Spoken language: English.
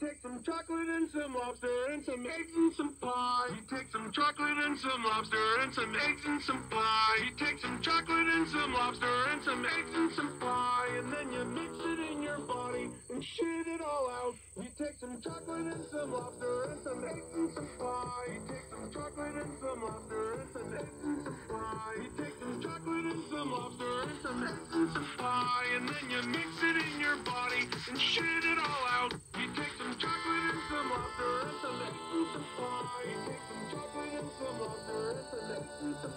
take some chocolate and some lobster and some eggs and some pie. You take some chocolate and some lobster and some eggs and some pie. You take some chocolate and some lobster and some eggs and some pie. And then you mix it in your body and shit it all out. You take some chocolate and some lobster and some eggs and some pie. You take some chocolate and some lobster Chopping in some of the earth and let's me